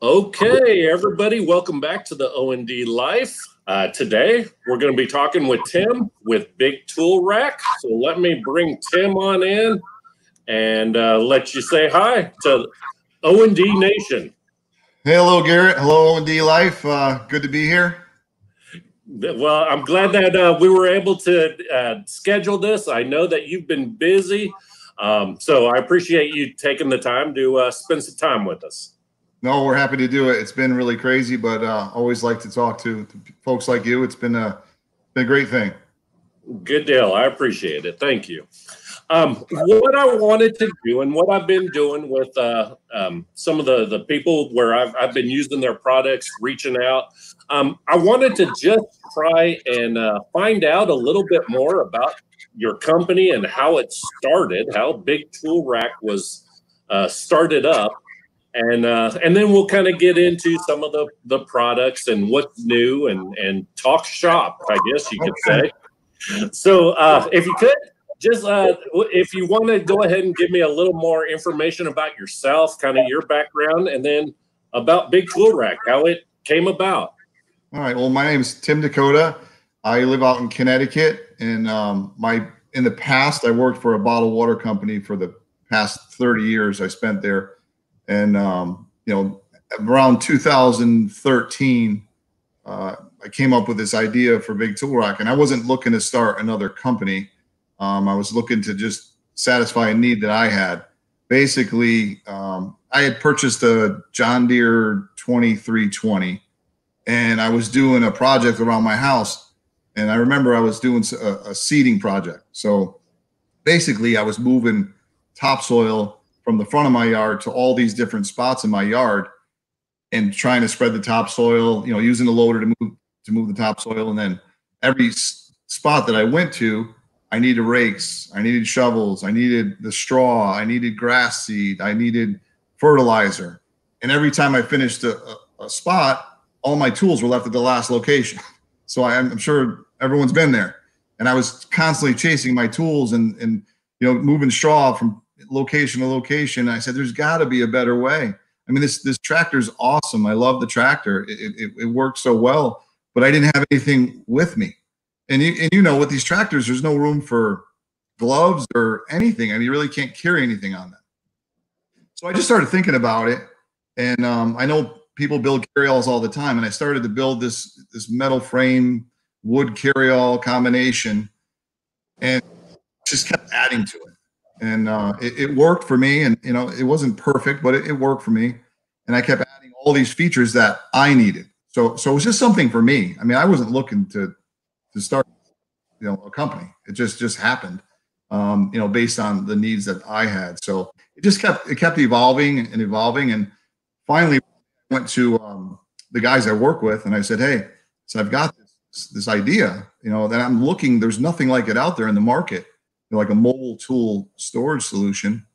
Okay, everybody, welcome back to the O&D Life. Uh, today, we're going to be talking with Tim with Big Tool Rack. So let me bring Tim on in and uh, let you say hi to O&D Nation. Hey, hello, Garrett. Hello, OND Life. Uh, good to be here. Well, I'm glad that uh, we were able to uh, schedule this. I know that you've been busy. Um, so I appreciate you taking the time to uh, spend some time with us. No, we're happy to do it. It's been really crazy, but uh, always like to talk to, folks like you. It's been a been a great thing. Good deal. I appreciate it. Thank you. Um, what I wanted to do and what I've been doing with uh, um, some of the, the people where I've, I've been using their products, reaching out, um, I wanted to just try and uh, find out a little bit more about your company and how it started, how Big Tool Rack was uh, started up and uh, and then we'll kind of get into some of the the products and what's new and and talk shop, I guess you could say. So uh, if you could just uh, if you want to go ahead and give me a little more information about yourself, kind of your background, and then about Big Tool Rack, how it came about. All right. Well, my name is Tim Dakota. I live out in Connecticut, and um, my in the past I worked for a bottled water company for the past 30 years. I spent there and um, you know, around 2013, uh, I came up with this idea for Big Tool Rack, and I wasn't looking to start another company. Um, I was looking to just satisfy a need that I had. Basically, um, I had purchased a John Deere 2320, and I was doing a project around my house. And I remember I was doing a, a seeding project. So basically, I was moving topsoil from the front of my yard to all these different spots in my yard and trying to spread the topsoil, you know, using the loader to move to move the topsoil. And then every spot that I went to, I needed rakes, I needed shovels, I needed the straw, I needed grass seed, I needed fertilizer. And every time I finished a, a, spot, all my tools were left at the last location. So I, I'm sure everyone's been there. And I was constantly chasing my tools and and you know moving straw from location to location. I said, there's got to be a better way. I mean, this this tractor is awesome. I love the tractor. It, it, it works so well, but I didn't have anything with me. And you, and you know, with these tractors, there's no room for gloves or anything. I mean, you really can't carry anything on them. So I just started thinking about it. And um, I know people build carryalls all the time. And I started to build this, this metal frame wood carryall combination and just kept adding to it and uh, it, it, worked for me. And you know, it wasn't perfect, but it, it, worked for me. And I kept adding all these features that I needed. So, so it was just something for me. I mean, I wasn't looking to to start, you know, a company. It just just happened, um, you know, based on the needs that I had. So it just kept it kept evolving and evolving. And finally, I went to um, the guys I work with, and I said, "Hey, so I've got this this idea, you know, that I'm looking. There's nothing like it out there in the market." Like a mobile tool storage solution.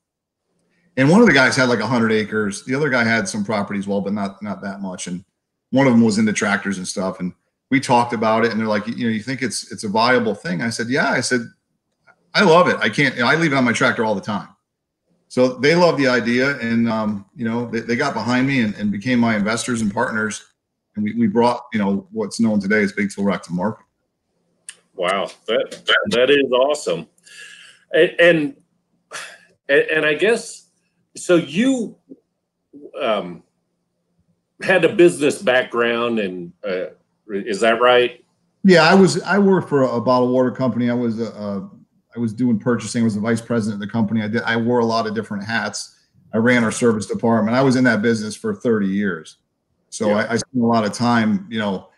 And one of the guys had like 100 acres. The other guy had some properties, well, but not not that much. And one of them was into tractors and stuff. And we talked about it, and they're like, you know, you think it's it's a viable thing? I said, yeah. I said, I love it. I can't. I leave it on my tractor all the time. So they love the idea, and um, you know, they, they got behind me and, and became my investors and partners. And we, we brought you know what's known today as Big Tool Rack to market. Wow, that that, that is awesome and and, I guess so. You um, had a business background, and uh, is that right? Yeah, I was. I worked for a, bottled water company. I was a, a I was doing purchasing. I was the vice president of the company. I did. I wore a lot of different hats. I ran our service department. I was in that business for 30 years. So yeah. I, I spent a lot of time, you know,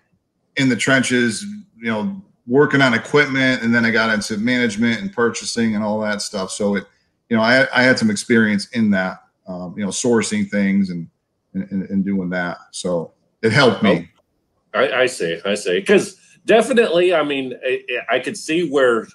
in the trenches, you know, working on equipment and then I got into management and purchasing and all that stuff. So it, you know, I, I had some experience in that, um, you know, sourcing things and, and, and doing that. So it helped me. Oh, I, I see. I see. Cause definitely, I mean, I, I could see where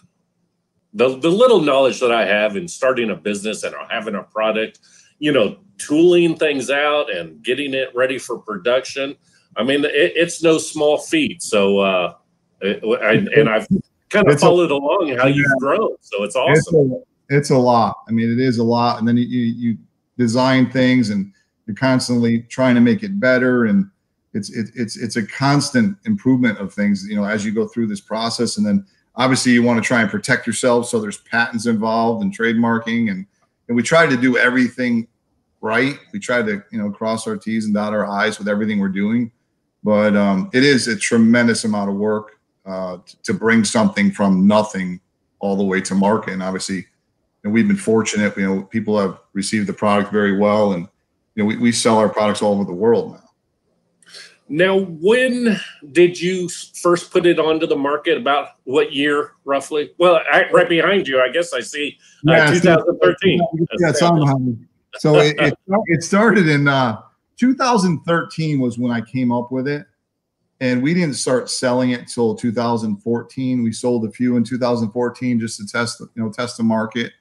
the, the little knowledge that I have in starting a business and having a product, you know, tooling things out and getting it ready for production. I mean, it, it's no small feat. So, uh, I, and I've kind of it's followed a, along how you've grown. So it's awesome. It's a, it's a, lot. I mean, it is a lot. And then you, you design things and you're constantly trying to make it better and it's it, it's it's a constant improvement of things you know as you go through this process and then obviously you want to try and protect yourself so there's patents involved and trademarking and and we try to do everything right we try to you know cross our t's and dot our i's with everything we're doing but um, it is a tremendous amount of work uh, to bring something from nothing all the way to market and obviously and we've been fortunate you know people have received the product very well and you know we, we sell our products all over the world now now, when did you first put it onto the market? About what year, roughly? Well, I, right behind you, I guess I see uh, yeah, 2013. Yeah, it's on So it, it, it, started in uh, 2013 was when I came up with it, and we didn't start selling it until 2014. We sold a few in 2014 just to test, you know, test the market.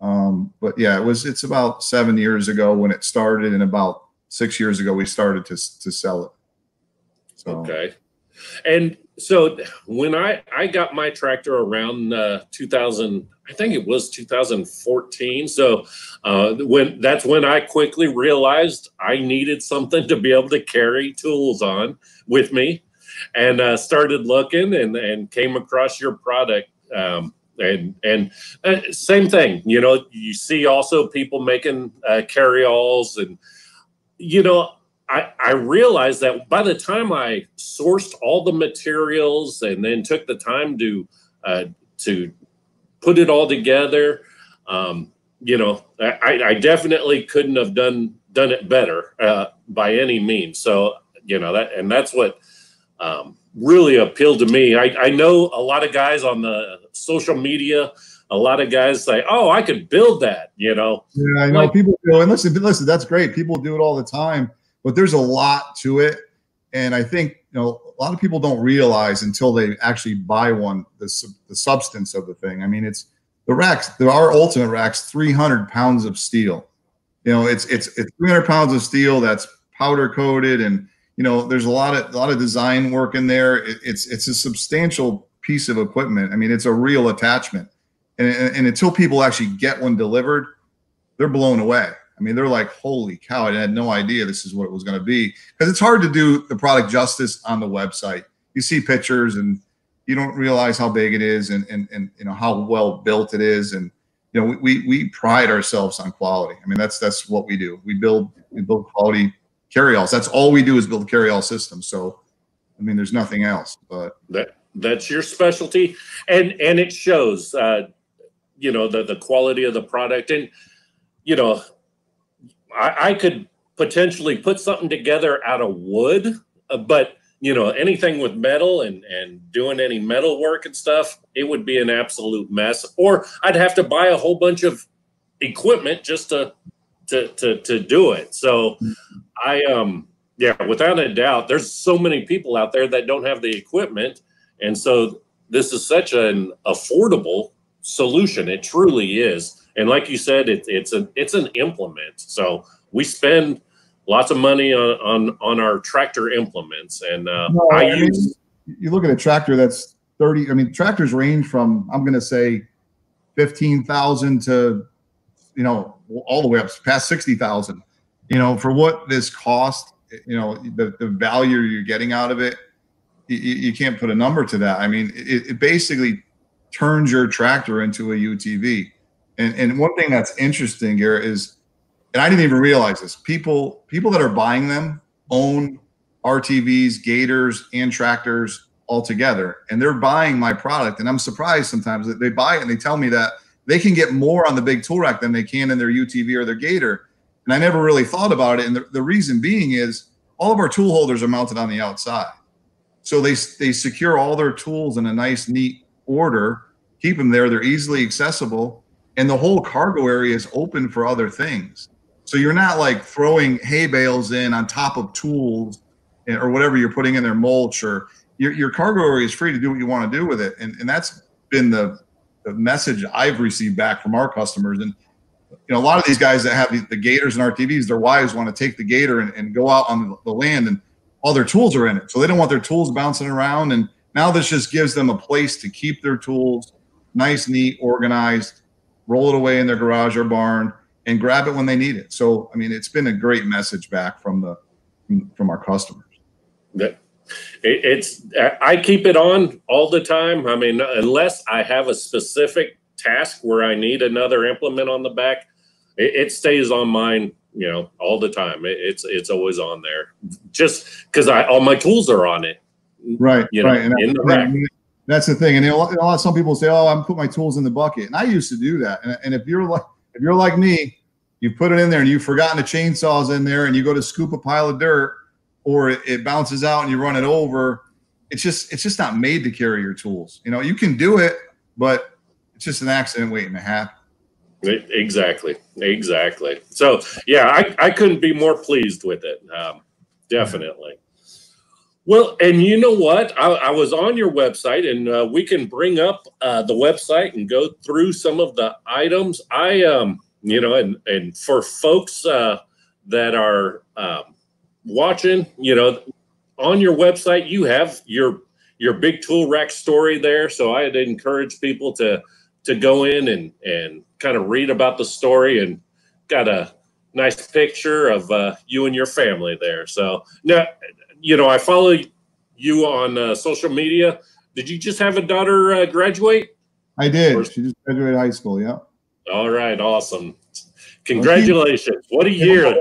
Um, but yeah, it was. It's about seven years ago when it started, and about six years ago we started to to sell it. So. Okay. And so when I I got my tractor around uh, 2000, I think it was 2014. So uh, when that's when I quickly realized I needed something to be able to carry tools on with me, and uh, started looking and and came across your product. Um, and and uh, same thing, you know, you see also people making uh, carryalls and you know I, I realized that by the time I sourced all the materials and then took the time to uh, to put it all together, um, you know, I, I, definitely couldn't have done done it better uh, by any means. So you know that, and that's what um, really appealed to me. I, I know a lot of guys on the social media a lot of guys say, "Oh, I could build that," you know. Yeah, I know like, people go and listen. Listen, that's great. People do it all the time but there's a lot to it. And I think you know a lot of people don't realize until they actually buy one the, the substance of the thing. I mean, it's the racks. There are ultimate racks, 300 pounds of steel. You know, it's it's it's 300 pounds of steel that's powder coated, and you know, there's a lot of a lot of design work in there. It, it's it's a substantial piece of equipment. I mean, it's a real attachment, and, and, and until people actually get one delivered, they're blown away. I mean, they're like, holy cow, I had no idea this is what it was going to be. Because it's hard to do the product justice on the website. You see pictures and you don't realize how big it is and, and, and you know how well built it is. And you know, we, we pride ourselves on quality. I mean, that's that's what we do. We build we build quality carryalls. That's all we do is build carryall systems. So I mean, there's nothing else. But that that's your specialty. And and it shows uh, you know, the the quality of the product. And you know, I, I could potentially put something together out of wood, uh, but you know anything with metal and and doing any metal work and stuff it would be an absolute mess. Or i'd have to buy a whole bunch of equipment just to to to, to do it. So i um yeah without a doubt there's so many people out there that don't have the equipment. And so this is such an affordable solution. It truly is and like you said, it, it's a it's an implement. So we spend lots of money on on, on our tractor implements, and uh, no, I, I use. Mean, you look at a tractor that's thirty. I mean, tractors range from I'm going to say fifteen thousand to you know all the way up past sixty thousand. You know, for what this cost, you know, the the value you're getting out of it, you, you can't put a number to that. I mean, it, it basically turns your tractor into a UTV and and one thing that's interesting here is, and I didn't even realize this. People people that are buying them own RTVs, Gators, and tractors all together, and they're buying my product. And I'm surprised sometimes that they buy it and they tell me that they can get more on the big tool rack than they can in their UTV or their Gator. And I never really thought about it. And the, the reason being is all of our tool holders are mounted on the outside. So they, they secure all their tools in a nice, neat order, keep them there. They're easily accessible and the whole cargo area is open for other things. So you're not like throwing hay bales in on top of tools eh, or whatever you're putting in their mulch or your, your cargo area is free to do what you want to do with it. And, and that's been the, the message I've received back from our customers. And, you know, a lot of these guys that have the, the gators and RTVs, their wives want to take the gator and, and go out on the land and all their tools are in it. So they don't want their tools bouncing around. And now this just gives them a place to keep their tools nice, neat, organized, roll it away in their garage or barn, and grab it when they need it. So I mean, it's been a great message back from the from our customers. Yeah. it, it's I keep it on all the time. I mean, unless I have a specific task where I need another implement on the back, it, it stays on mine. You know, all the time. It, it's it's always on there, just because I all my tools are on it. Right. You know, right. And in the rack. That's the thing. And a lot, a lot of some people say, "Oh, I'm put my tools in the bucket," and I used to do that. And, and if you're like if you're like me, you put it in there and you've forgotten the chainsaws in there, and you go to scoop a pile of dirt, or it, it bounces out and you run it over. It's just it's just not made to carry your tools. You know, you can do it, but it's just an accident waiting to happen. Exactly, exactly. So yeah, I, I couldn't be more pleased with it. Um, definitely. Well, and you know what? I, I was on your website, and uh, we can bring up uh, the website and go through some of the items. I, um, you know, and and for folks uh, that are um, watching, you know, on your website, you have your your big tool rack story there. So I'd encourage people to to go in and and kind of read about the story and got a nice picture of uh, you and your family there. So now you know, I follow you on uh, social media. Did you just have a daughter uh, graduate? I did. Or- she just graduated high school. Yeah. All right. Awesome. Congratulations. What a year.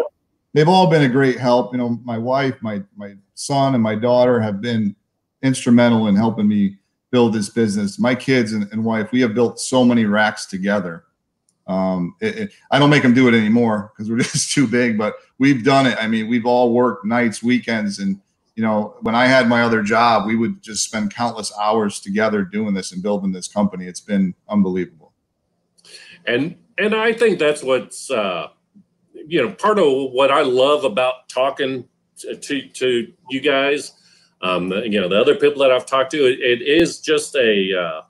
They've all been a great help. You know, my wife, my my son, and my daughter have been instrumental in helping me build this business. My kids and, and wife, we have built so many racks together. Um, it, it, I don't make them do it anymore because we're just too big, but we've done it. I mean, we've all worked nights, weekends, and you know, when I had my other job, we would just spend countless hours together doing this and building this company. It's been unbelievable. And and I think that's what's uh, you know part of what I love about talking to to, you guys. Um, you know, the other people that I've talked to, it, it is just a uh,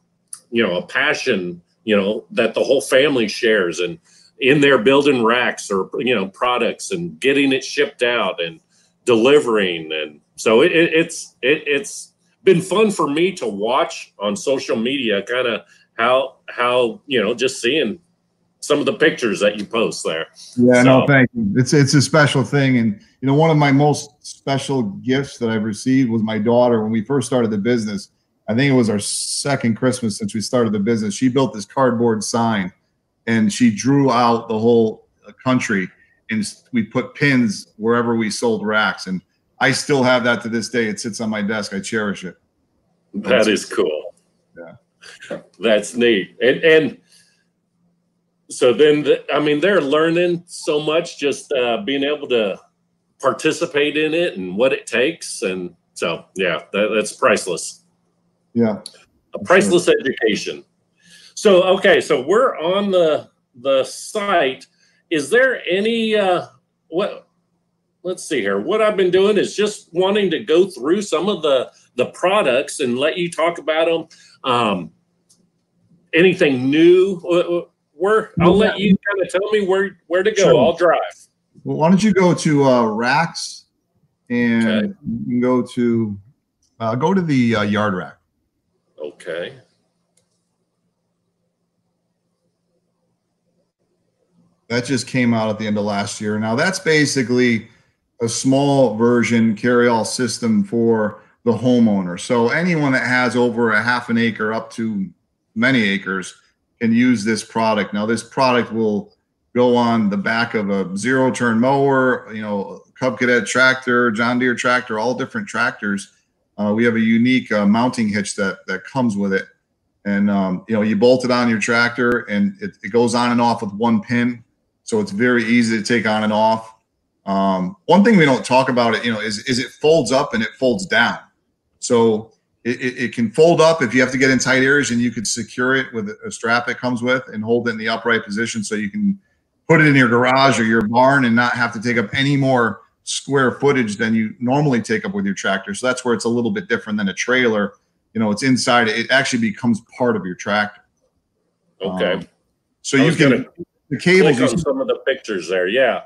you know a passion you know that the whole family shares and in there building racks or you know products and getting it shipped out and delivering and so it, it, it's it, it's been fun for me to watch on social media, kind of how how you know just seeing some of the pictures that you post there. Yeah, so. no, thank you. It's it's a special thing, and you know one of my most special gifts that I've received was my daughter when we first started the business. I think it was our second Christmas since we started the business. She built this cardboard sign, and she drew out the whole uh, country, and we put pins wherever we sold racks, and I still have that to this day. It sits on my desk. I cherish it. That is cool. Yeah, that's neat. And and so then, the, I mean, they're learning so much just uh, being able to participate in it and what it takes, and so yeah, that, that's priceless. Yeah, a priceless sure. education. So okay, so we're on the the site. Is there any uh, what let's see here. What I've been doing is just wanting to go through some of the the products and let you talk about them. Um, anything new? Where I'll let you kind of tell me where where to go. Sure. I'll drive. Well, why don't you go to uh, racks and okay. you can go to uh, go to the uh, yard rack. Okay. That just came out at the end of last year. Now that's basically a small version carry-all system for the homeowner. So anyone that has over a half an acre up to many acres can use this product. Now this product will go on the back of a zero turn mower, you know, Cub Cadet tractor, John Deere tractor, all different tractors. Uh, we have a unique uh, mounting hitch that that comes with it, and um, you know you bolt it on your tractor, and it, it goes on and off with one pin, so it's very easy to take on and off. Um, one thing we don't talk about it, you know, is, is it folds up and it folds down. So it, it, it, can fold up if you have to get in tight areas and you could secure it with a strap it comes with and hold it in the upright position so you can put it in your garage or your barn and not have to take up any more square footage than you normally take up with your tractor. So that's where it's a little bit different than a trailer. You know, it's inside, it actually becomes part of your tractor. Okay. Um, so you can, the cables. on some of the pictures there. Yeah.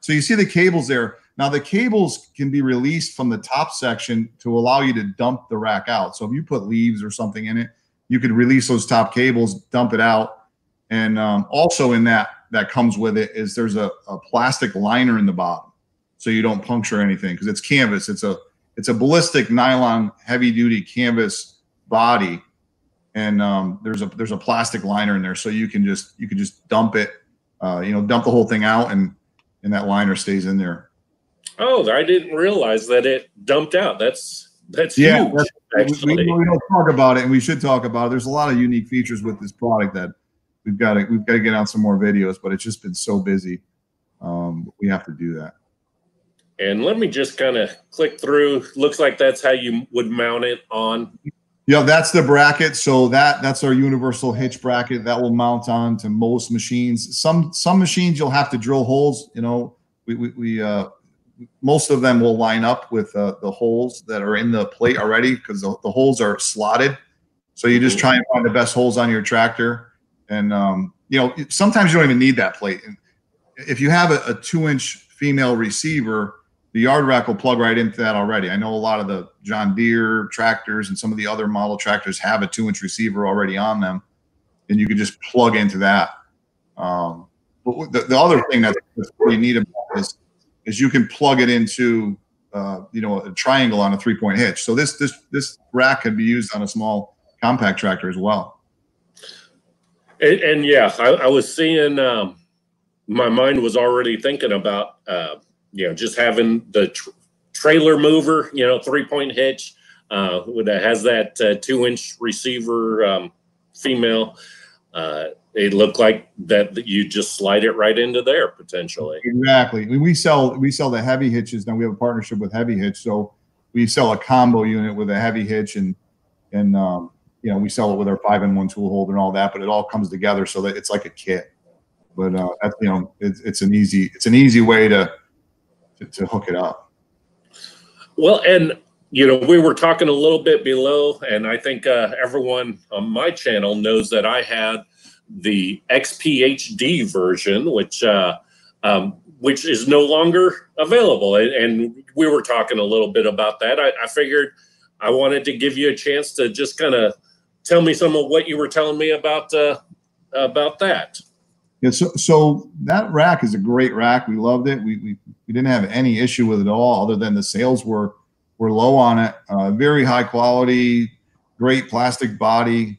So you see the cables there. Now the cables can be released from the top section to allow you to dump the rack out. So if you put leaves or something in it, you could release those top cables, dump it out. And um, also in that that comes with it is there's a, a plastic liner in the bottom, so you don't puncture anything because it's canvas. It's a it's a ballistic nylon heavy duty canvas body, and um, there's a there's a plastic liner in there, so you can just you can just dump it, uh, you know, dump the whole thing out, and and that liner stays in there. Oh, I didn't realize that it dumped out. That's that's yeah. Huge, that's, we, we, don't talk about it, and we should talk about it. There's a lot of unique features with this product that we've got to we've got to get out some more videos, but it's just been so busy. Um, we have to do that. And let me just kind of click through. Looks like that's how you would mount it on. Yeah, that's the bracket. So that that's our universal hitch bracket that will mount on to most machines. Some some machines you'll have to drill holes. You know, we we, we uh, most of them will line up with uh, the holes that are in the plate already because the, the, holes are slotted. So you just try and find the best holes on your tractor and um, you know, sometimes you don't even need that plate. If you have a, a two inch female receiver, the yard rack will plug right into that already. I know a lot of the John Deere tractors and some of the other model tractors have a two inch receiver already on them, and you can just plug into that. Um, but the, the other thing that's, that's pretty neat about this is you can plug it into uh, you know a triangle on a three point hitch. So this this this rack can be used on a small compact tractor as well. And, and yeah, I, I, was seeing. Um, my mind was already thinking about, uh, you know, just having the tr- trailer mover, you know, three point hitch uh, that has that uh, two inch receiver um, female. Uh, it looked like that you just slide it right into there potentially. Exactly. We sell we sell the heavy hitches. Now we have a partnership with Heavy Hitch, so we sell a combo unit with a heavy hitch and and um, you know, we sell it with our five in one tool holder and all that, but it all comes together so that it's like a kit. But uh, that's, you know, it's, it's an easy, it's an easy way to, to, hook it up. Well, and you know, we were talking a little bit below, and I think uh, everyone on my channel knows that I had the XPHD version, which uh, um, which is no longer available. And, and, we were talking a little bit about that. I, I figured I wanted to give you a chance to just kind of tell me some of what you were telling me about uh, about that. Yeah, so so that rack is a great rack. We loved it. We, we we didn't have any issue with it at all, other than the sales were were low on it. Uh, very high quality, great plastic body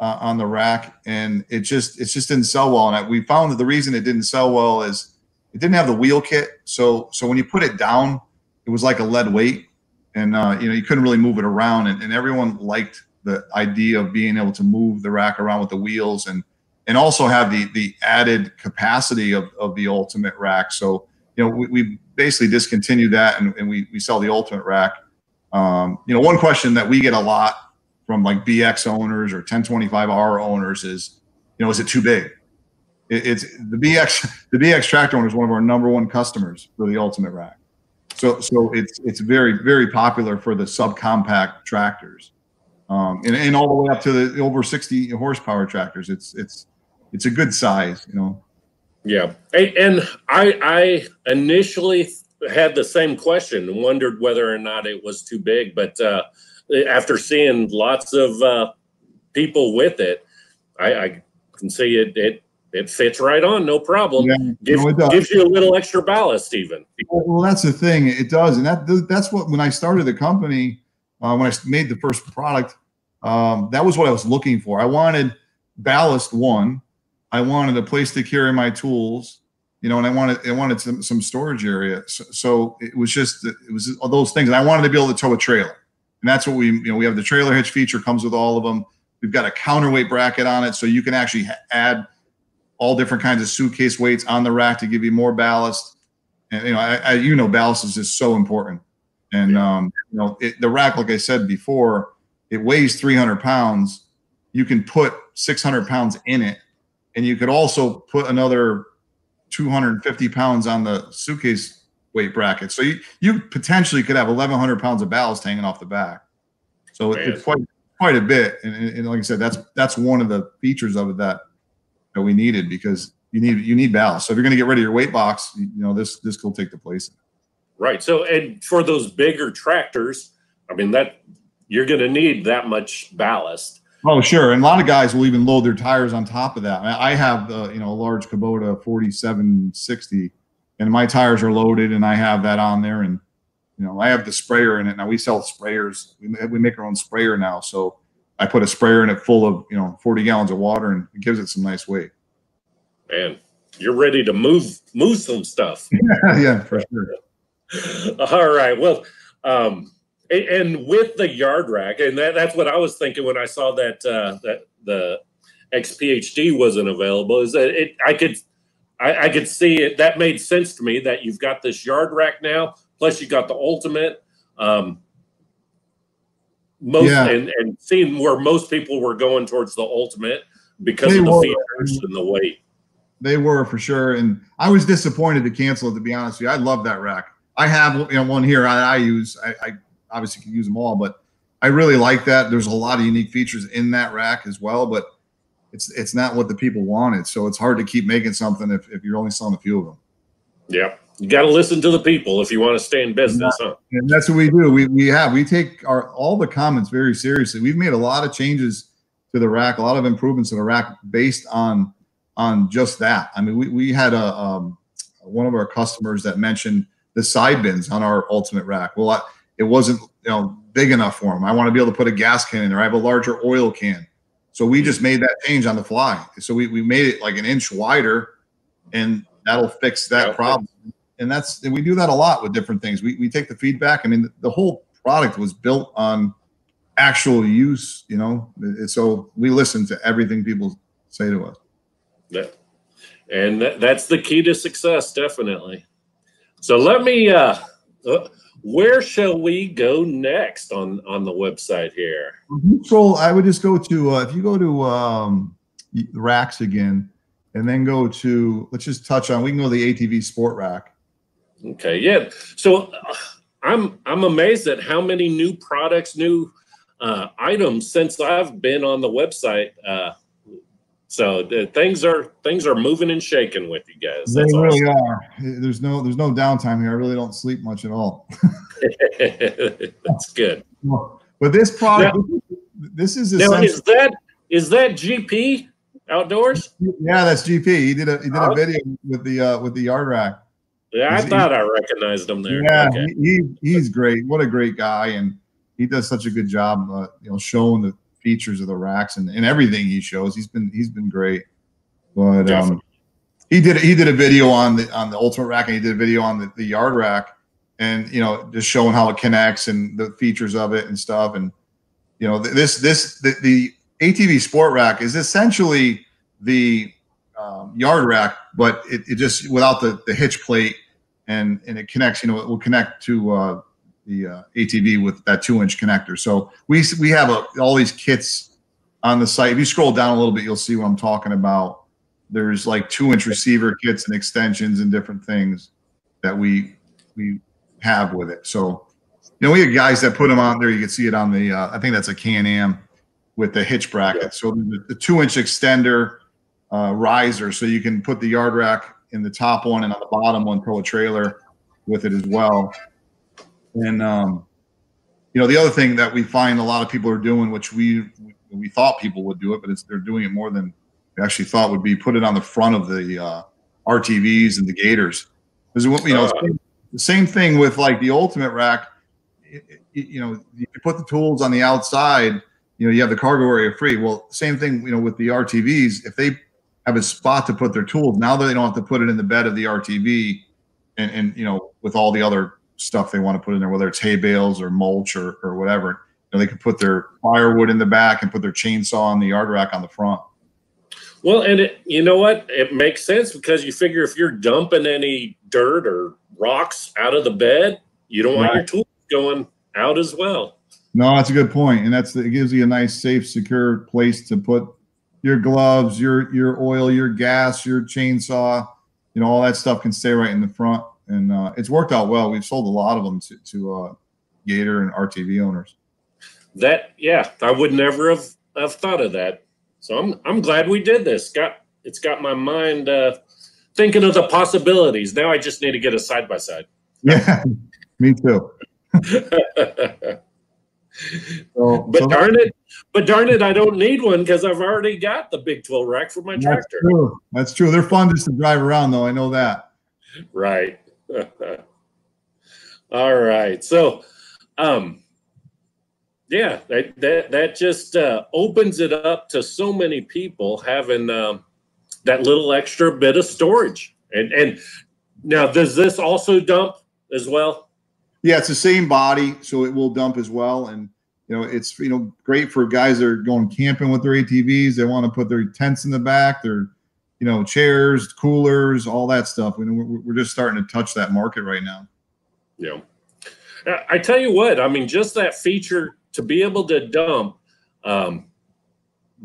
uh, on the rack, and it just it just didn't sell well. And we found that the reason it didn't sell well is it didn't have the wheel kit. So so when you put it down, it was like a lead weight, and uh, you know you couldn't really move it around. And, and everyone liked the idea of being able to move the rack around with the wheels and and also have the the added capacity of, of the ultimate rack. So you know we, we basically discontinued that and, and we, we sell the ultimate rack. Um, you know one question that we get a lot from like BX owners or 1025R owners is you know is it too big? It, it's the BX the BX tractor owner is one of our number one customers for the ultimate rack. So so it's it's very very popular for the subcompact tractors um, and, and all the way up to the over 60 horsepower tractors. It's it's it's a good size, you know. Yeah, and I I initially had the same question and wondered whether or not it was too big, but uh, after seeing lots of uh, people with it, I, I can see it it it fits right on, no problem. Yeah, Give, no, gives you a little extra ballast, even. Well, well, that's the thing; it does, and that that's what when I started the company, uh, when I made the first product, um, that was what I was looking for. I wanted ballast one. I wanted a place to carry my tools, you know, and I wanted I wanted some, some storage area. So, so, it was just it was all those things, and I wanted to be able to tow a trailer, and that's what we you know we have the trailer hitch feature comes with all of them. We've got a counterweight bracket on it, so you can actually add all different kinds of suitcase weights on the rack to give you more ballast. And you know, I, I you know, ballast is just so important. And yeah. um, you know, it, the rack, like I said before, it weighs 300 pounds. You can put 600 pounds in it, and you could also put another 250 pounds on the suitcase weight bracket. So you, you potentially could have 1,100 pounds of ballast hanging off the back. So Man. it's quite quite a bit. And, and, like I said, that's that's one of the features of it that that we needed because you need you need ballast. So if you're going to get rid of your weight box, you know this this will take the place. Right. So and for those bigger tractors, I mean that you're going to need that much ballast. Oh, sure. And a lot of guys will even load their tires on top of that. I have the, you know, a large Kubota 4760 and my tires are loaded and I have that on there. And, you know, I have the sprayer in it. Now we sell sprayers. We, we make our own sprayer now. So I put a sprayer in it full of, you know, 40 gallons of water and it gives it some nice weight. Man, you're ready to move, move some stuff. yeah, for sure. All right. Well, um, and with the yard rack, and that, that's what I was thinking when I saw that uh, that the XPHD wasn't available. Is that it? I could I, I, could see it. That made sense to me that you've got this yard rack now, plus you got the ultimate. Um, most yeah. and, and seeing where most people were going towards the ultimate because they of the were. features and the weight. They were for sure, and I was disappointed to cancel it. To be honest with you, I love that rack. I have you know one here I, I use. I, I obviously can use them all, but I really like that. There's a lot of unique features in that rack as well, but it's it's not what the people wanted. So it's hard to keep making something if, if you're only selling a few of them. Yeah. You got to listen to the people if you want to stay in business, and, huh? and that's what we do. We, we have, we take our, all the comments very seriously. We've made a lot of changes to the rack, a lot of improvements to the rack based on, on just that. I mean, we, we had a, um, one of our customers that mentioned the side bins on our ultimate rack. Well, I, it wasn't you know big enough for them. I want to be able to put a gas can in there. I have a larger oil can. So we just made that change on the fly. So we, we made it like an inch wider and that'll fix that problem. And that's and we do that a lot with different things. We, we take the feedback. I mean, the, the whole product was built on actual use, you know. So we listen to everything people say to us. Yeah. And that's the key to success, definitely. So let me uh, uh where shall we go next on on the website here? So I would just go to uh, if you go to um, racks again, and then go to let's just touch on we can go to the ATV Sport Rack. Okay, yeah. So uh, I'm I'm amazed at how many new products, new uh, items since I've been on the website. Uh, so the, things are things are moving and shaking with you guys. That's they really awesome. are. There's no there's no downtime here. I really don't sleep much at all. That's good. But this product, now, this is now is that is that GP outdoors? Yeah, that's GP. He did a he did a video with the uh, with the yard rack. Yeah, I he's, thought I recognized him there. Yeah, okay. he, he's great. What a great guy, and he does such a good job, uh, you know, showing the features of the racks and, and everything he shows. He's been he's been great. But um, he did he did a video on the on the ultimate rack and he did a video on the, the yard rack and you know just showing how it connects and the features of it and stuff and you know this this the, the ATV sport rack is essentially the um, yard rack but it, it just without the the hitch plate and and it connects you know it will connect to uh, the uh, ATV with that two inch connector. So we we have a, all these kits on the site. If you scroll down a little bit, you'll see what I'm talking about. There's like two inch receiver kits and extensions and different things that we we have with it. So you know we have guys that put them on there. You can see it on the uh, I think that's a Can Am with the hitch bracket. Yeah. So the, the, two inch extender uh, riser, so you can put the yard rack in the top one and on the bottom one, throw a trailer with it as well. And um, you know, the other thing that we find a lot of people are doing, which we we thought people would do it, but it's they're doing it more than we actually thought would be put it on the front of the uh, RTVs and the Gators. Because you know, uh, the same thing with like the Ultimate Rack. It, it, you know, you put the tools on the outside. You know, you have the cargo area free. Well, same thing. You know, with the RTVs, if they have a spot to put their tools, now that they don't have to put it in the bed of the RTV, and, and you know, with all the other stuff they want to put in there, whether it's hay bales or mulch or, or whatever. You know, they can put their firewood in the back and put their chainsaw on the yard rack on the front. Well, and it, you know what? It makes sense because you figure if you're dumping any dirt or rocks out of the bed, you don't want your tools going out as well. No, that's a good point, and that's it gives you a nice, safe, secure place to put your gloves, your your oil, your gas, your chainsaw. You know, all that stuff can stay right in the front and uh, it's worked out well. We've sold a lot of them to, to uh, Gator and RTV owners. That yeah, I would never have, have thought of that. So I'm I'm glad we did this. Got it's got my mind uh, thinking of the possibilities. Now I just need to get a side by side. Yeah, me too. So, but so darn it, but darn it, I don't need one because I've already got the big tool rack for my that's tractor. True. That's true. They're fun just to drive around, though. I know that. Right. All right. So, um, yeah, that that that just uh, opens it up to so many people having um, that little extra bit of storage. And and now, does this also dump as well? Yeah, it's the same body, so it will dump as well. And you know, it's you know great for guys that are going camping with their ATVs. They want to put their tents in the back, their you know chairs, coolers, all that stuff. We we're, just starting to touch that market right now. Yeah, I tell you what, I mean, just that feature to be able to dump. Um,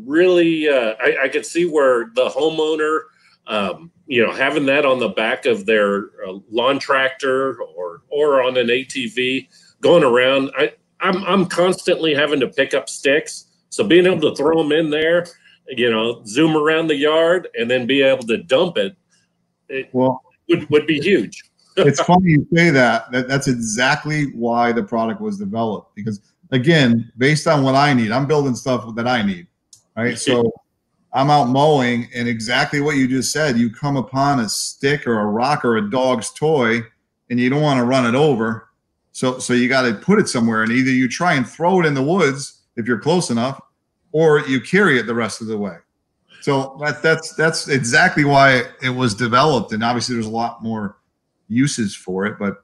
really, uh, I, I could see where the homeowner um, you know, having that on the back of their uh, lawn tractor or or on an ATV going around, I I'm I'm constantly having to pick up sticks. So being able to throw them in there, you know, zoom around the yard and then be able to dump it, it well would, would be huge. it's funny you say that. that. That's exactly why the product was developed. Because again, based on what I need, I'm building stuff that I need. Right. So I'm out mowing, and exactly what you just said, you come upon a stick or a rock or a dog's toy, and you don't want to run it over. So, so you got to put it somewhere, and either you try and throw it in the woods if you're close enough, or you carry it the rest of the way. So that, that's that's exactly why it was developed, and obviously there's a lot more uses for it, but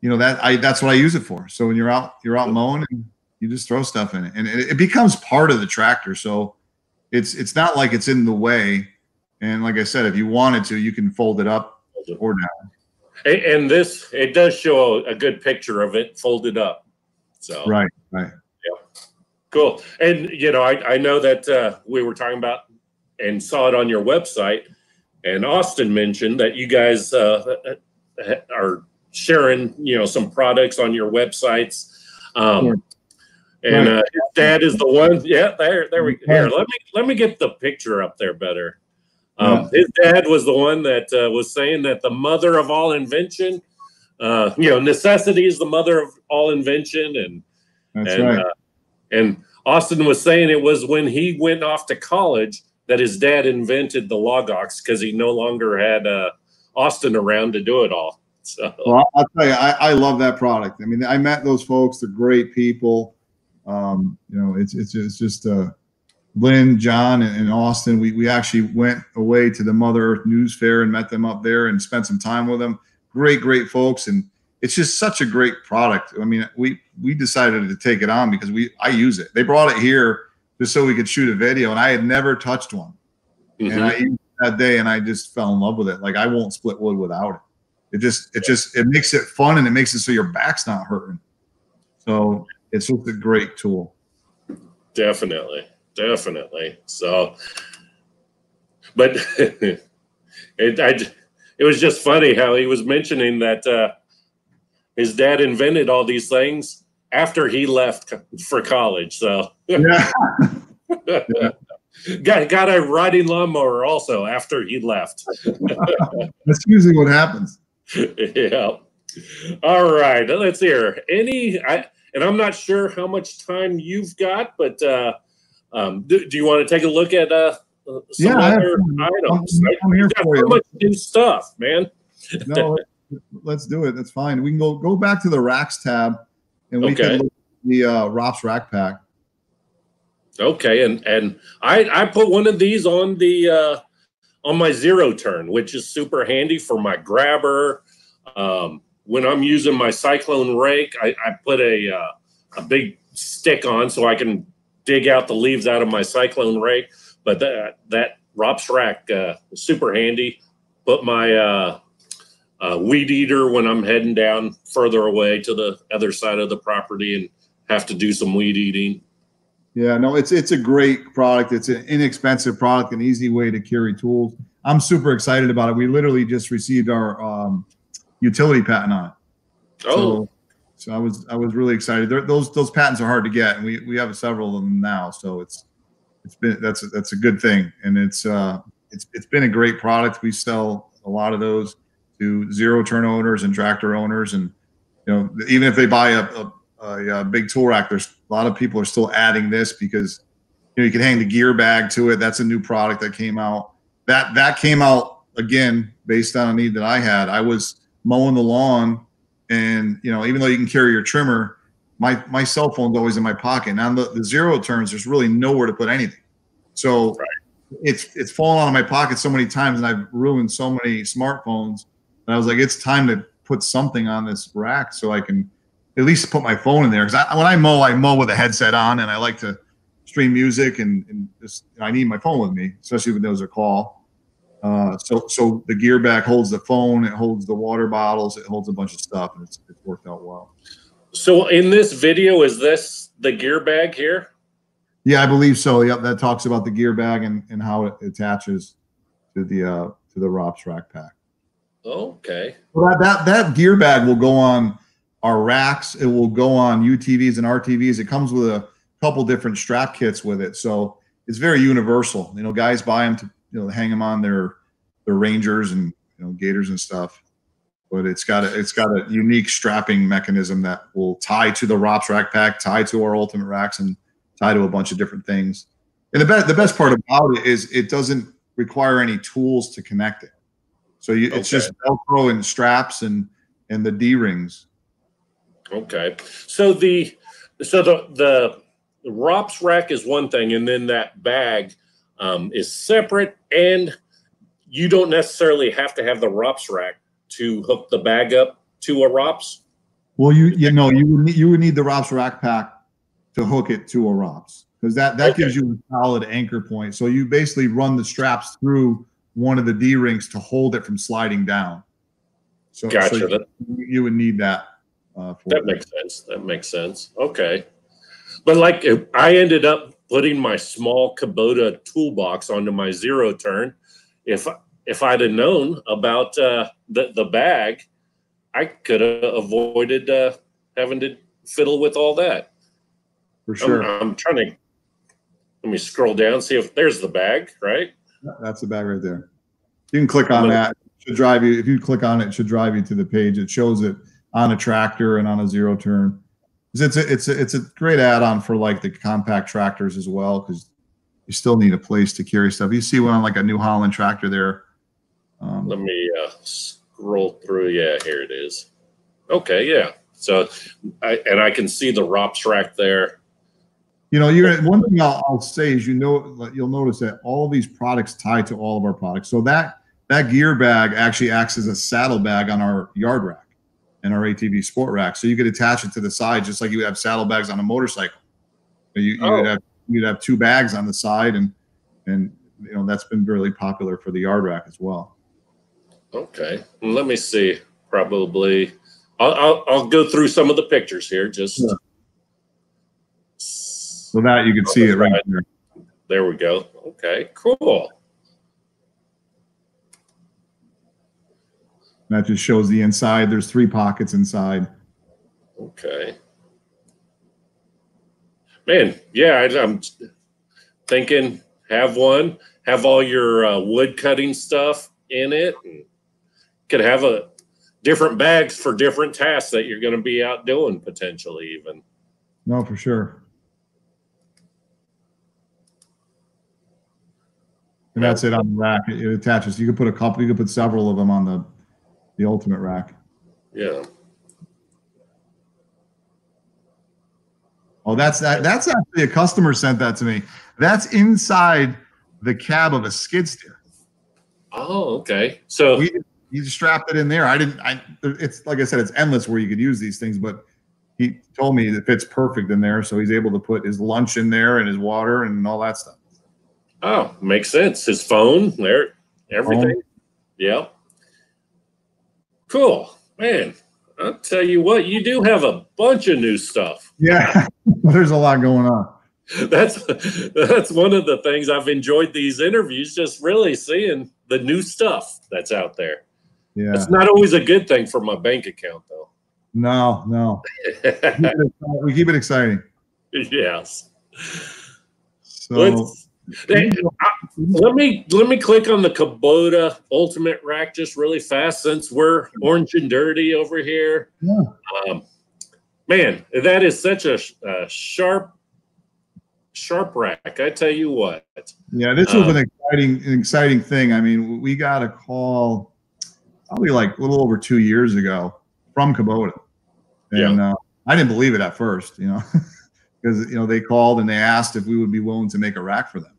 you know that I that's what I use it for. So when you're out you're out mowing, and you just throw stuff in it, and it, it becomes part of the tractor. So it's it's not like it's in the way. And like I said, if you wanted to, you can fold it up or down. And this it does show a good picture of it folded up. So right, right, cool. And you know, I I know that uh, we were talking about and saw it on your website, and Austin mentioned that you guys uh, are sharing you know some products on your websites. Um. And uh, his dad is the one. Yeah, there, there we. Here, let me let me get the picture up there better. Um, His dad was the one that uh, was saying that the mother of all invention, uh, you know, necessity is the mother of all invention, and that's and, right. Uh, and Austin was saying it was when he went off to college that his dad invented the Logox because he no longer had uh, Austin around to do it all. So. Well, I'll tell you, I, I love that product. I mean, I met those folks; they're great people. Um, you know, it's it's it's just uh, Lynn, John, and, and, Austin. We we actually went away to the Mother Earth News Fair and met them up there and spent some time with them. Great, great folks, and it's just such a great product. I mean, we we decided to take it on because we I use it. They brought it here just so we could shoot a video, and I had never touched one. Mm-hmm. And I used that day, and I just fell in love with it. Like I won't split wood without it. It just it just it makes it fun and it makes it so your back's not hurting. So it's just a great tool. Definitely, definitely. So, but it I, it was just funny how he was mentioning that uh, his dad invented all these things after he left for college. So yeah. yeah. Got, got a riding lawnmower also after he left. That's usually what happens. Yeah. All right. Let's hear any. I, and I'm not sure how much time you've got, but uh, um, do, do, you want to take a look at uh, some yeah, other items? I'm, I'm here for so much new stuff, man. no, let's do it. That's fine. We can go go back to the racks tab, and we okay. can look at the uh, ROPS rack pack. Okay, and and I I put one of these on the uh, on my zero turn, which is super handy for my grabber. Um, when I'm using my cyclone rake, I, I put a uh, a big stick on so I can dig out the leaves out of my cyclone rake. But that that ROPS rack uh, is super handy. Put my uh, weed eater when I'm heading down further away to the other side of the property and have to do some weed eating. Yeah, no, it's it's a great product. It's an inexpensive product, an easy way to carry tools. I'm super excited about it. We literally just received our um, utility patent on it. Oh. So, so I was I was really excited. They're, those those patents are hard to get, and we we have several of them now. So it's it's been that's a, that's a good thing, and it's uh it's it's been a great product. We sell a lot of those to zero turn owners and tractor owners, and you know even if they buy a, a, a, a big tool rack, there's A lot of people are still adding this because you know you can hang the gear bag to it. That's a new product that came out. That that came out again based on a need that I had. I was mowing the lawn, and you know even though you can carry your trimmer, my my cell phone's always in my pocket. Now the, the zero turns, there's really nowhere to put anything. So right. it's it's fallen out of my pocket so many times, and I've ruined so many smartphones. And I was like, it's time to put something on this rack so I can at least put my phone in there. Because when I mow, I mow with a headset on, and I like to stream music, and, and just I need my phone with me, especially when there's a call. Uh, so so the gear bag holds the phone, it holds the water bottles, it holds a bunch of stuff, and it's, it's worked out well. So in this video, is this the gear bag here? Yeah, I believe so. Yep, that talks about the gear bag and, and how it attaches to the uh, to the ROPS rack pack. Okay. Well, that, that that gear bag will go on our racks. It will go on UTVs and RTVs. It comes with a couple different strap kits with it, so it's very universal. You know, guys buy them to you know hang them on their their Rangers and you know Gators and stuff. But it's got a it's got a unique strapping mechanism that will tie to the ROPS rack pack, tie to our ultimate racks, and tie to a bunch of different things. And the best the best part about it is it doesn't require any tools to connect it. So you, okay. it's just Velcro and straps and and the D rings. Okay. So the so the the, the ROPS rack is one thing, and then that bag um, is separate, and you don't necessarily have to have the ROPS rack to hook the bag up to a ROPS. Well, you you know you would need, you would need the ROPS rack pack to hook it to a ROPS because that that okay. gives you a solid anchor point. So you basically run the straps through one of the D rings to hold it from sliding down. So, gotcha. So you, you, would need that. Uh, that makes sense. That makes sense. Okay. But like I ended up putting my small Kubota toolbox onto my zero turn. If if I'd have known about uh, the the bag, I could have avoided uh, having to fiddle with all that. For sure. I'm, I'm trying to let me scroll down see if there's the bag. Right. That's the bag right there. You can click on that. It should drive you. If you click on it, it should drive you to the page. It shows it on a tractor and on a zero turn. It's a it's a it's a great add-on for like the compact tractors as well because you still need a place to carry stuff. You see one on like a New Holland tractor there. Um, Let me uh, scroll through. Yeah, here it is. Okay, yeah. So, I, and I can see the ROPS rack there. You know, you're one thing I'll, I'll, say is you know you'll notice that all these products tie to all of our products. So that that gear bag actually acts as a saddle bag on our yard rack and our ATV sport rack. So you could attach it to the side just like you would have saddlebags on a motorcycle. You, you oh. would have you'd have two bags on the side and and you know that's been really popular for the yard rack as well. Okay, let me see. Probably, I'll I'll, I'll go through some of the pictures here. Just. Yeah so that you can see it right there. There we go. Okay, cool. That just shows the inside. There's three pockets inside. Okay. Man, yeah, I, am thinking have one, have all your uh, wood cutting stuff in it, and could have a different bags for different tasks that you're going to be out doing potentially even. No, for sure. And that's it on the rack. It, it attaches. You could put a couple. You could put several of them on the the ultimate rack. Yeah. Oh, that's that. That's actually a customer sent that to me. That's inside the cab of a skid steer. Oh, okay. So we, he strapped it in there. I didn't. I. It's like I said, it's endless where you could use these things, but he told me it fits perfect in there, so he's able to put his lunch in there and his water and all that stuff. Oh, makes sense. His phone, there, everything. Yeah. Cool, man. I'll tell you what, you do have a bunch of new stuff. Yeah, there's a lot going on. That's that's one of the things I've enjoyed these interviews, just really seeing the new stuff that's out there. Yeah, it's not always a good thing for my bank account, though. No, no. we keep it exciting. Yes. So. Let's, let me let me click on the Kubota Ultimate Rack just really fast since we're orange and dirty over here. Yeah. Um, Man, that is such a, a sharp, sharp rack. I tell you what. Yeah, this was um, an exciting, an exciting thing. I mean, we got a call probably like a little over two years ago from Kubota, and yeah. uh, I didn't believe it at first, you know, because you know they called and they asked if we would be willing to make a rack for them.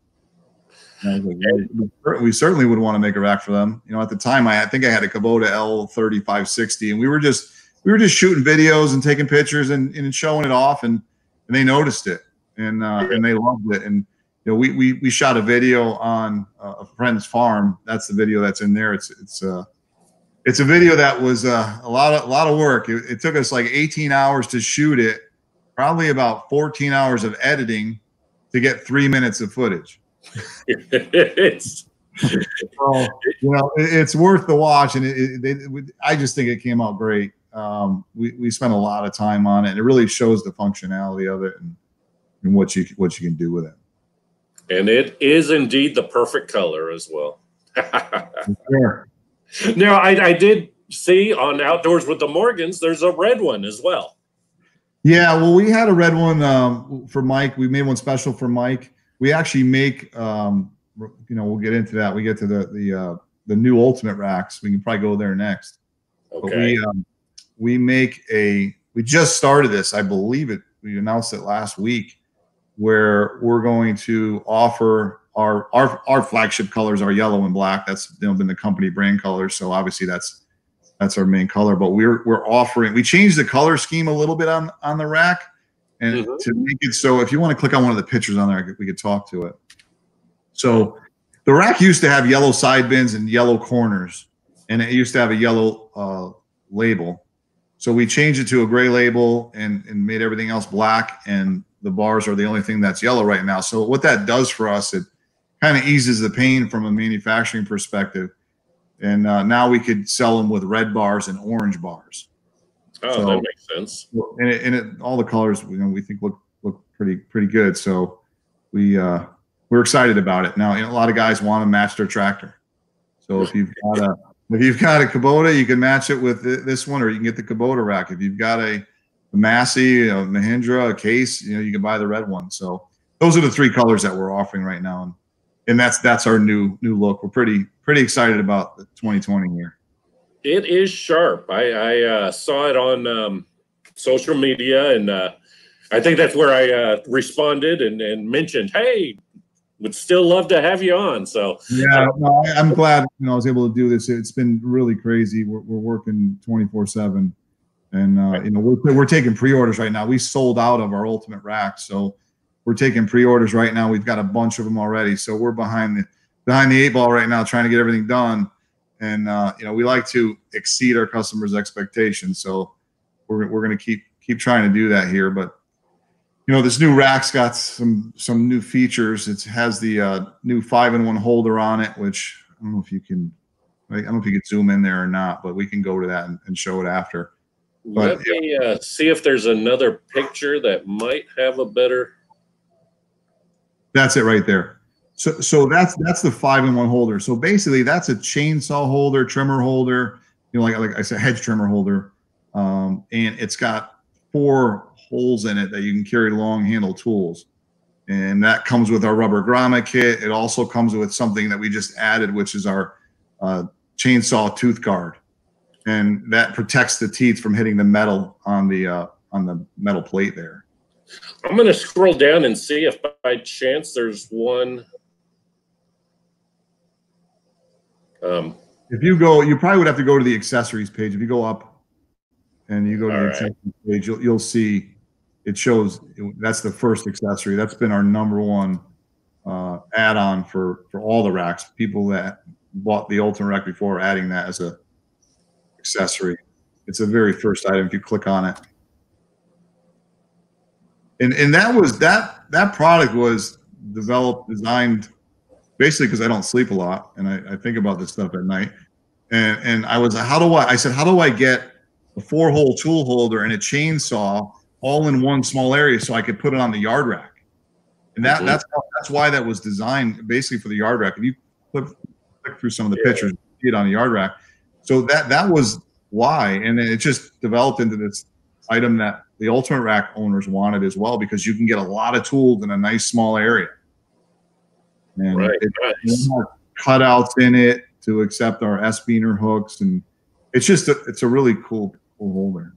Like, we certainly would want to make a rack for them. You know, at the time, I, I think I had a Kubota L3560, and we were just we were just shooting videos and taking pictures and, and showing it off, and, and they noticed it and uh, and they loved it. And you know, we we we shot a video on a friend's farm. That's the video that's in there. It's it's uh it's a video that was uh, a lot of a lot of work. It, it took us like 18 hours to shoot it, probably about 14 hours of editing to get three minutes of footage. it's so, you know, it, it's worth the watch, and it, it, I just think it came out great. Um, we we spent a lot of time on it, and it really shows the functionality of it and, and what you what you can do with it. And it is indeed the perfect color as well. sure. Now, I, I did see on Outdoors with the Morgans, there's a red one as well. Yeah, well, we had a red one um, for Mike. We made one special for Mike we actually make um, you know we'll get into that. We get to the the uh, the new ultimate racks. We can probably go there next. Okay but we um, we make a we just started this. I believe it we announced it last week where we're going to offer our our our flagship colors are yellow and black. That's you know, been the company brand colors. So obviously that's that's our main color. But we're we're offering we changed the color scheme a little bit on on the rack and mm-hmm. to make it so, if you want to click on one of the pictures on there, we could talk to it. So the rack used to have yellow side bins and yellow corners, and it used to have a yellow uh, label. So we changed it to a gray label and, and made everything else black, and the bars are the only thing that's yellow right now. So what that does for us, it kind of eases the pain from a manufacturing perspective. And uh, now we could sell them with red bars and orange bars. Oh, so, that makes sense. And, it, and it, all the colors you know, we think look look pretty pretty good. So we uh, we're excited about it. Now, you know, a lot of guys want to match their tractor. So if you've got a if you've got a Kubota, you can match it with this one, or you can get the Kubota rack. If you've got a, a Massey, a Mahindra, a Case, you know, you can buy the red one. So those are the three colors that we're offering right now, and and that's that's our new new look. We're pretty pretty excited about the 2020 year. It is sharp. I, I uh, saw it on um, social media, and uh, I think that's where I uh, responded and, and mentioned, "Hey, would still love to have you on." So yeah, no, I, am glad you know I was able to do this. It's been really crazy. We're, we're working 24 seven, and uh, you know we're we're taking pre-orders right now. We sold out of our ultimate rack, so we're taking pre-orders right now. We've got a bunch of them already, so we're behind the behind the eight ball right now, trying to get everything done and uh, you know we like to exceed our customers' expectations. So we're we're going to keep keep trying to do that here. But you know this new rack's got some some new features. It has the uh, new five in one holder on it, which I don't know if you can. I don't know if you can zoom in there or not, but we can go to that and, and show it after. But, Let me uh, see if there's another picture that might have a better. That's it right there. So, so that's that's the five in one holder. So basically, that's a chainsaw holder, trimmer holder, you know, like like I said, hedge trimmer holder, um, and it's got four holes in it that you can carry long handle tools, and that comes with our rubber grommet kit. It also comes with something that we just added, which is our uh, chainsaw tooth guard, and that protects the teeth from hitting the metal on the uh, on the metal plate there. I'm going to scroll down and see if by chance there's one Um, if you go, you probably would have to go to the accessories page. If you go up and you go to the right. accessories page, you'll, you'll see it shows that's the first accessory. That's been our number one uh, add-on for for all the racks. People that bought the Ultimate Rack before adding that as a accessory. It's the very first item if you click on it. And and that was that that product was developed, designed basically because I don't sleep a lot and I, I, think about this stuff at night. And and I was how do I I said how do I get a four hole tool holder and a chainsaw all in one small area so I could put it on the yard rack. And that mm-hmm. that's that's why that was designed basically for the yard rack. If you click, click through some of the yeah. pictures, see it on the yard rack. So that that was why, and then it just developed into this item that the Ultimate Rack owners wanted as well because you can get a lot of tools in a nice small area. And Right, nice. cutouts in it to accept our S beaner hooks, and it's just a, it's a really cool cool holder.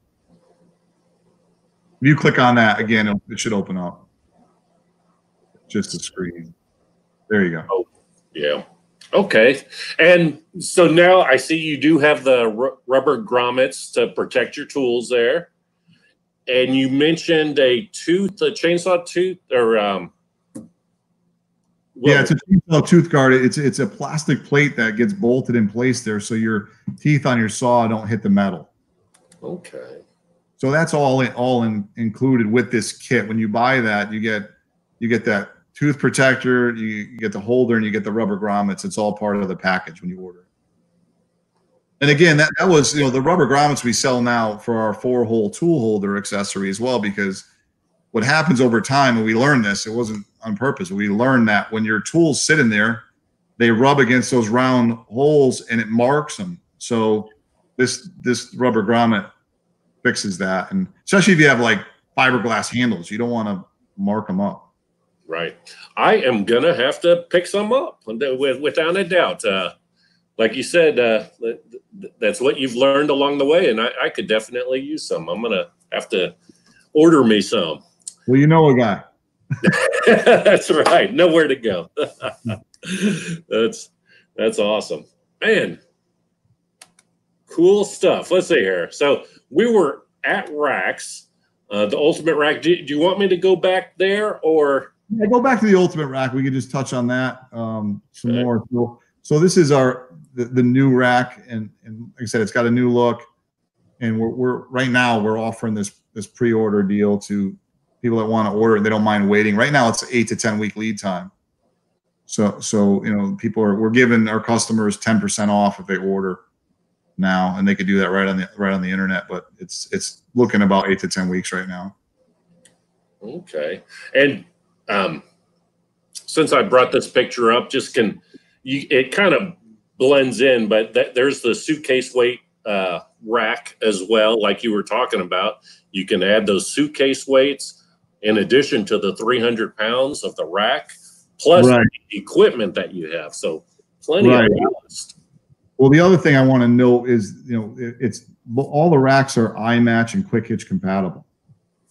If you click on that again, it, should open up. Just a screen. There you go. Yeah. Okay. And so now I see you do have the ru- rubber grommets to protect your tools there. And you mentioned a tooth, a chainsaw tooth, or um. Yeah, it's a chainsaw tooth guard. It's it's a plastic plate that gets bolted in place there, so your teeth on your saw don't hit the metal. okay. So that's all in, all in, included with this kit. When you buy that, you get you get that tooth protector, you, you get the holder, and you get the rubber grommets. It's all part of the package when you order. And again, that, that was you know the rubber grommets we sell now for our four hole tool holder accessory as well because what happens over time, and we learned this, it wasn't on purpose. We learned that when your tools sit in there, they rub against those round holes and it marks them. So this this rubber grommet fixes that, and especially if you have like fiberglass handles, you don't want to mark them up. Right. I am gonna have to pick some up without a doubt. Uh, like you said, uh, th- th- that's what you've learned along the way, and I, I could definitely use some. I'm gonna have to order me some. Well, you know a guy. that's right. Nowhere to go. that's that's awesome, man. Cool stuff. Let's see here. So we were at Racks, uh, the Ultimate Rack. Do, do you want me to go back there, or Yeah, go back to the ultimate rack. We could just touch on that um, some Okay. more. So, so this is our the, the new rack, and and like I said, it's got a new look. And we're, we're right now we're offering this this pre-order deal to people that want to order and they don't mind waiting. Right now it's eight to ten week lead time. So so you know people are we're giving our customers ten percent off if they order now, and they could do that right on the right on the internet. But it's it's looking about eight to ten weeks right now. Okay. And um, since I brought this picture up, just can you? It kind of blends in, but th- there's the suitcase weight uh, rack as well, like you were talking about. You can add those suitcase weights in addition to the 300 pounds of the rack, plus Right. the equipment that you have. So plenty Right. of ballast. Well, the other thing I want to note is, you know, it's all the racks are iMatch and Quick Hitch compatible,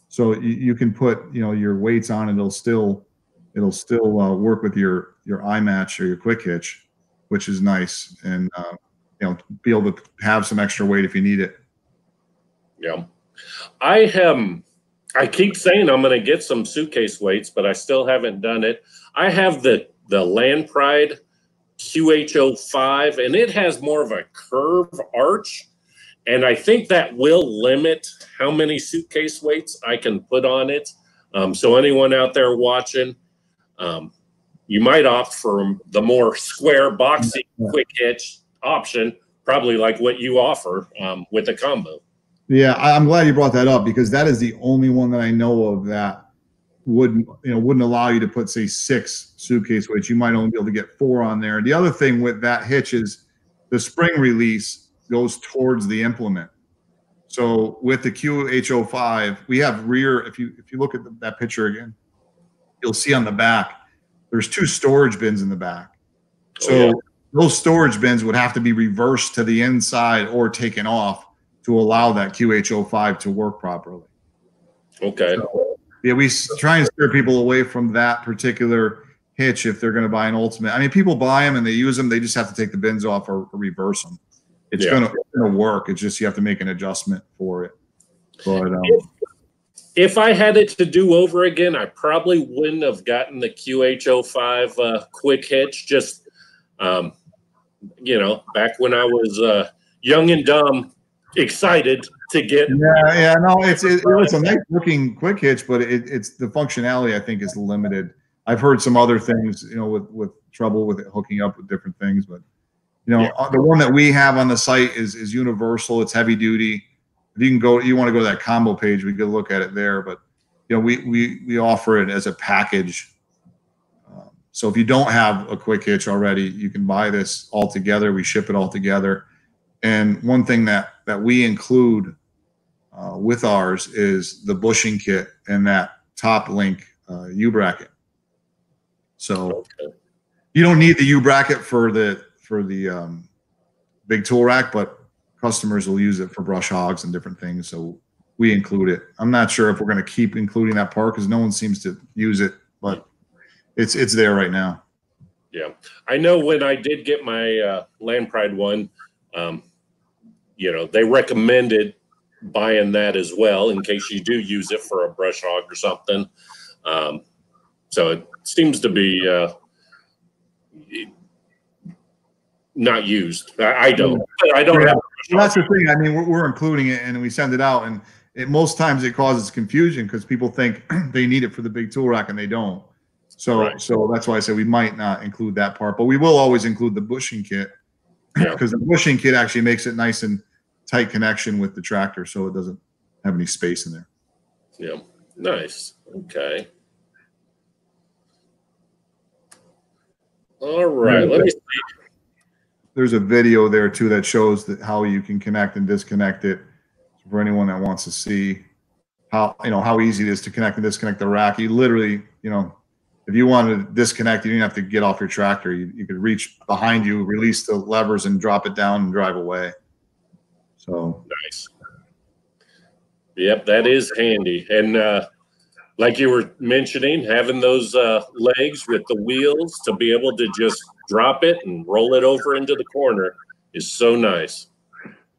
so you, you can put, you know, your weights on, and it'll still, it'll still uh, work with your your iMatch or your Quick Hitch, which is nice, and uh, you know, be able to have some extra weight if you need it. Yeah. I am I keep saying I'm going to get some suitcase weights, but I still haven't done it. I have the the Land Pride QH05 and it has more of a curve arch and I think that will limit how many suitcase weights I can put on it. Um, so anyone out there watching, um, you might opt for the more square boxy quick hitch option, probably like what you offer um, with the combo. Yeah, I- I'm glad you brought that up because that is the only one that I know of that wouldn't you know wouldn't allow you to put say six suitcase weights. You might only be able to get four on there. The other thing with that hitch is the spring release goes towards the implement. So with the QH05, we have rear. If you if you look at the, that picture again, you'll see on the back there's two storage bins in the back. So Oh, yeah. those storage bins would have to be reversed to the inside or taken off to allow that QH05 to work properly. Okay. Yeah, we try and steer people away from that particular hitch if they're going to buy an Ultimate. I mean, people buy them and they use them; they just have to take the bins off or, or reverse them. It's Yeah. going to it's going to work. It's just you have to make an adjustment for it. But um, If I had it to do over again, I probably wouldn't have gotten the QH05 uh, quick hitch. Just, um, you know, back when I was uh, young and dumb, excited to get. yeah, yeah, no, it's it, it's a nice looking quick hitch, but it, it's the functionality I think is limited. I've heard some other things, you know, with with trouble with it hooking up with different things, but you know, Yeah. uh, the one that we have on the site is is universal. It's heavy duty. If you can go, you want to go to that combo page, we could look at it there. But you know, we we we offer it as a package. Um, so if you don't have a quick hitch already, you can buy this all together. We ship it all together. And one thing that that we include uh, with ours is the bushing kit and that top link uh, U bracket. So Okay. you don't need the U bracket for the for the um, big tool rack, but customers will use it for brush hogs and different things. So we include it. I'm not sure if we're going to keep including that part because no one seems to use it, but it's it's there right now. Yeah, I know when I did get my uh, Land Pride one, um, you know, they recommended buying that as well in case you do use it for a brush hog or something. Um, so it seems to be uh, not used. I, I don't. I don't have. Well, that's the thing. I mean, we're, we're including it and we send it out, and it most times it causes confusion because people think they need it for the big tool rack and they don't. So, Right. so that's why I say we might not include that part, but we will always include the bushing kit Yeah. because the bushing kit actually makes it nice and tight connection with the tractor, so it doesn't have any space in there. Yeah, nice. Okay. All right. Let me see. There's a video there too that shows that how you can connect and disconnect it for anyone that wants to see how you know how easy it is to connect and disconnect the rack. You literally, you know, if you wanted to disconnect, you didn't have to get off your tractor. You, you could reach behind you, release the levers, and drop it down and drive away. So Nice. Yep, that is handy. And uh, like you were mentioning, having those uh, legs with the wheels to be able to just drop it and roll it over into the corner is so nice.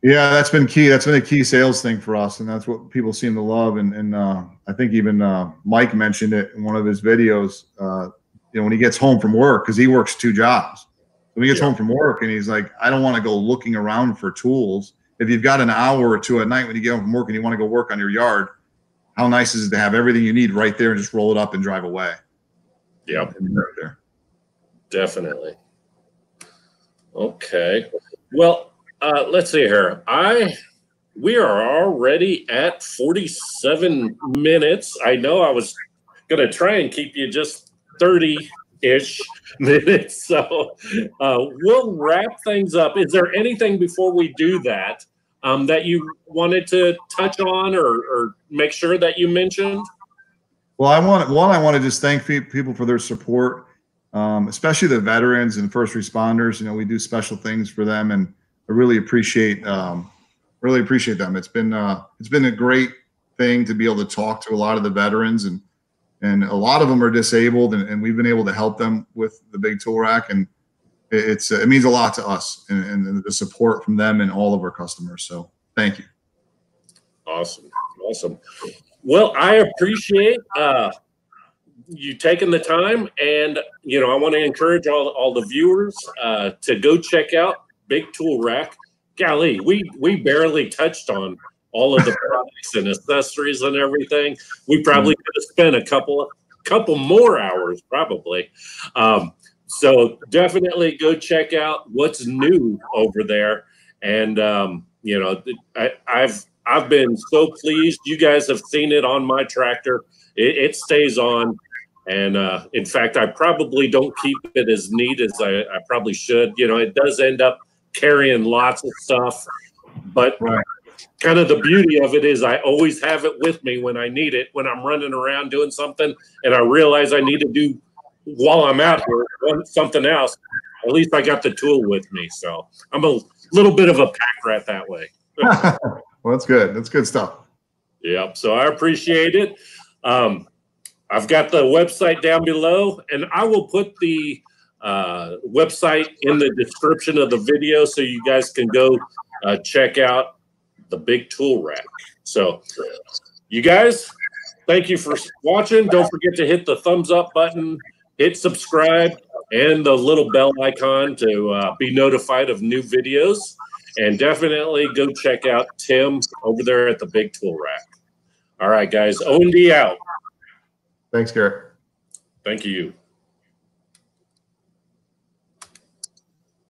yeah, that's been key. That's been a key sales thing for us, and that's what people seem to love. And, and uh, I think even uh, Mike mentioned it in one of his videos. Uh, you know, when he gets home from work, because he works two jobs. When he gets Yeah. home from work, and he's like, I don't want to go looking around for tools. If you've got an hour or two at night when you get home from work and you want to go work on your yard, how nice is it to have everything you need right there and just roll it up and drive away? Yeah, right there. definitely. Okay. Well, uh, let's see here. I we are already at 47 minutes. I know I was going to try and keep you just 30 ish minutes. So uh, we'll wrap things up. Is there anything before we do that um, that you wanted to touch on or, or make sure that you mentioned? Well, I want one. I want to just thank people for their support, um, especially the veterans and first responders. You know, we do special things for them, and I really appreciate um, really appreciate them. It's been uh, it's been a great thing to be able to talk to a lot of the veterans, and and a lot of them are disabled, and, and we've been able to help them with the big tool rack, and it's it means a lot to us, and, and the support from them and all of our customers. So thank you. Awesome. Awesome. Well, I appreciate uh, you taking the time. And, you know, I want to encourage all, all the viewers uh, to go check out Big Tool Rack. Golly, we, we barely touched on all of the products and accessories and everything. We probably could have spent a couple couple more hours probably. Um, so definitely go check out what's new over there. And um, you know, I, I've I've been so pleased. You guys have seen it on my tractor. It, it stays on. And uh, in fact, I probably don't keep it as neat as I, I probably should. You know, it does end up carrying lots of stuff, but Right. kind of the beauty of it is I always have it with me when I need it, when I'm running around doing something and I realize I need to do while I'm out here one- something else. At least I got the tool with me. So I'm a little bit of a pack rat that way. well, that's good. That's good stuff. Yep. So I appreciate it. Um, I've got the website down below, and I will put the uh, website in the description of the video so you guys can go uh, check out the big tool rack. So, you guys, thank you for watching. Don't forget to hit the thumbs up button, hit subscribe, and the little bell icon to uh, be notified of new videos. And definitely go check out Tim over there at the big tool rack. All right, guys. O and D out. Thanks, Garrett. Thank you.